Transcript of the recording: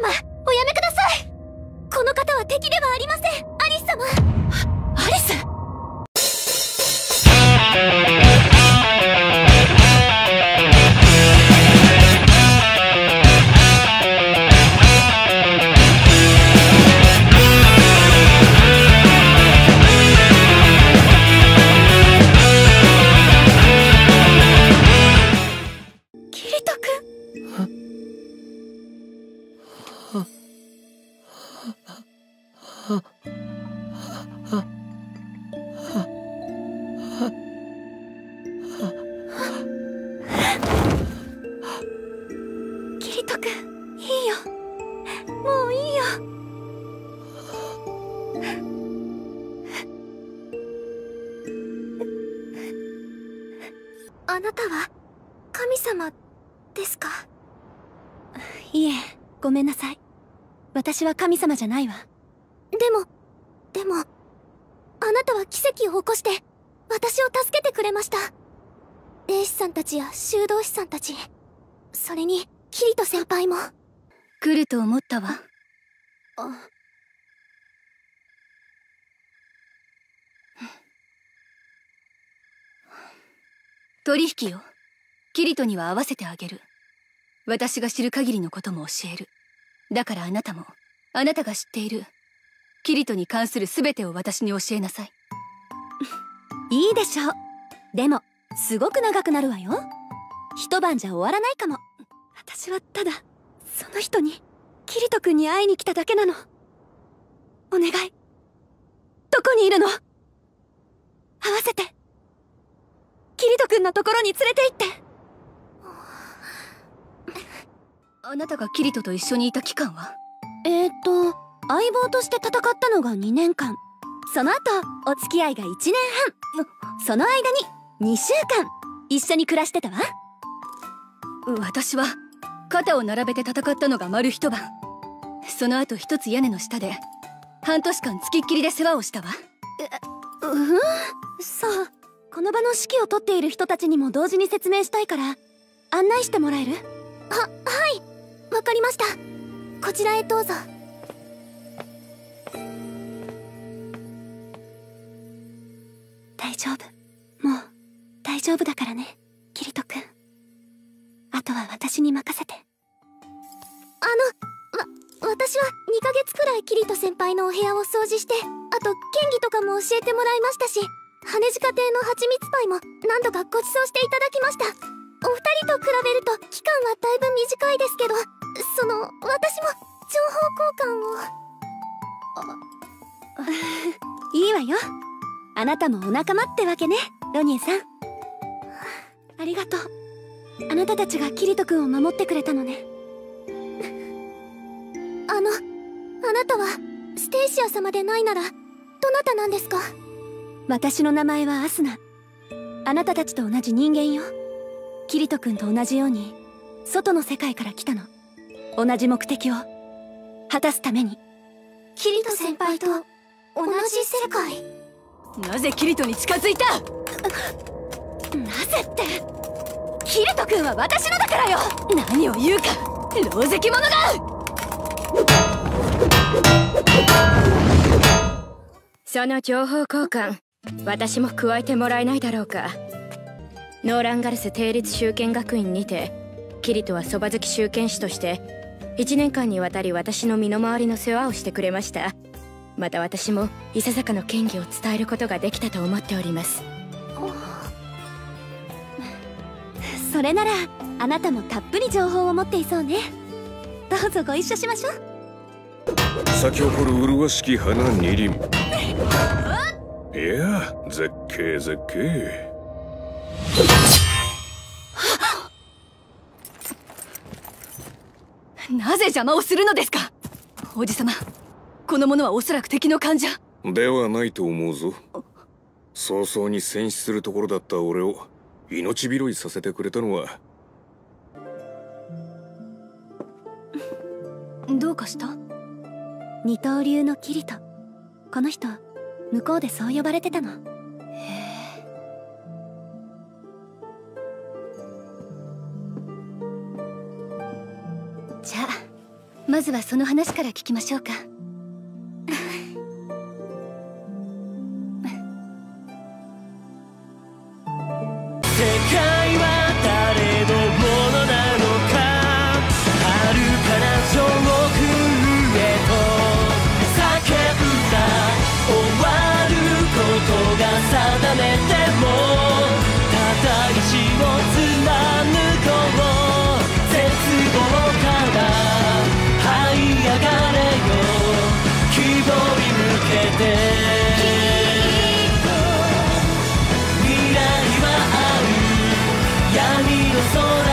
様おやめください。この方は敵ではありません。キリト君いいよ。もういいよ。あなたは神様ですか？いえごめんなさい。私は神様じゃないわ。でもでもあなたは奇跡を起こして私を助けてくれました。霊師さんたちや修道士さんたちそれにキリト先輩も。来ると思ったわ。あ。取引よキリトには合わせてあげる。私が知る限りのことも教える。だからあなたもあなたが知っているキリトに関する全てを私に教えなさい。いいでしょう。でもすごく長くなるわよ。一晩じゃ終わらないかも。私はただその人にキリト君に会いに来ただけなの。お願い。どこにいるの？合わせて。キリト君のところに連れて行って。あなたがキリトと一緒にいた期間は？相棒として戦ったのが2年間。その後お付き合いが1年半。その間に2週間。一緒に暮らしてたわ。私は肩を並べて戦ったのが丸一晩。その後一つ屋根の下で半年間つきっきりで世話をしたわ。ううんそう。この場の指揮を執っている人たちにも同時に説明したいから案内してもらえる？ははい。わかりました。こちらへどうぞ大丈夫。もう大丈夫だからねキリト君。あとは私に任せて。あのわ私は2ヶ月くらいキリト先輩のお部屋を掃除してあと剣技とかも教えてもらいましたし羽鹿亭の蜂蜜パイも何度かご馳走していただきました。お二人と比べると期間はだいぶ短いですけどその私も情報交換を。いいわよあなたもお仲間ってわけねロニエさん。ありがとう。あなたたちがキリト君を守ってくれたのね。あのあなたはステイシア様でないならどなたなんですか？私の名前はアスナ。あなたたちと同じ人間よ。キリト君と同じように外の世界から来たの。同じ目的を。果たすために。キリト先輩と同じ世界なぜキリトに近づいた？なぜって？キリト君は私のだからよ！何を言うか狼藉者が！その情報交換私も加えてもらえないだろうか。ノーランガルス定立修験学院にてキリトはそば好き修験士として1年間にわたり私の身の回りの世話をしてくれましたまた私も伊佐坂の権威を伝えることができたと思っております。それならあなたもたっぷり情報を持っていそうね。どうぞご一緒しましょう。咲き誇る麗しき花二輪いや絶景絶景。なぜ邪魔をするのですか王子様この者はおそらく敵の患者。ではないと思うぞ。早々に戦死するところだった俺を命拾いさせてくれたのは。どうかした？二刀流のキリト。この人向こうでそう呼ばれてたの。へえ。じゃあまずはその話から聞きましょうか I'm sorry.